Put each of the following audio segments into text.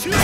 I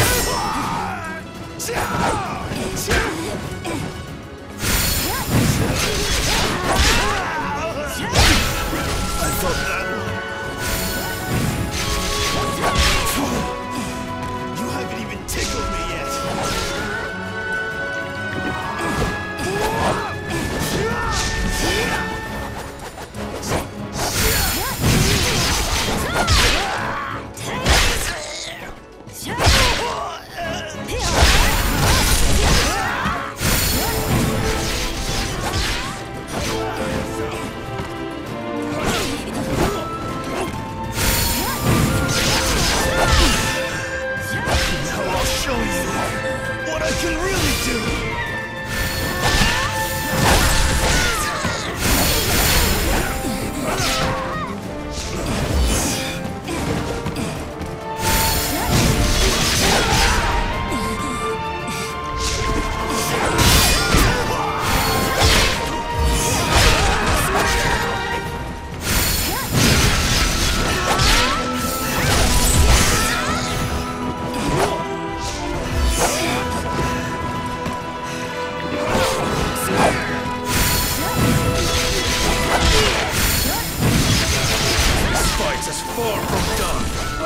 can really do.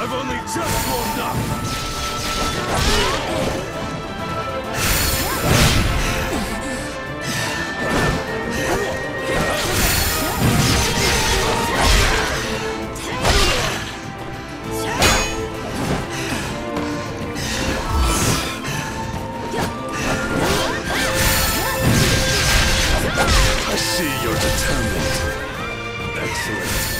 I've only just warmed up. I see you're determined. Excellent.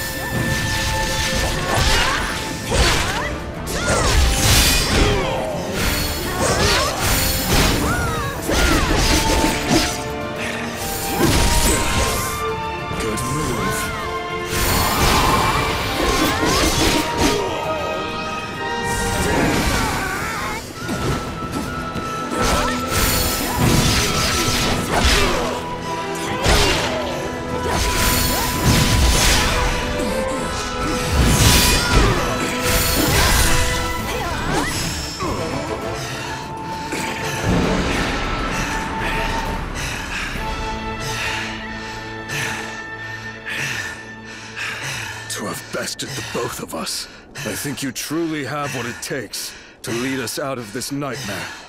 To have bested the both of us. I think you truly have what it takes to lead us out of this nightmare.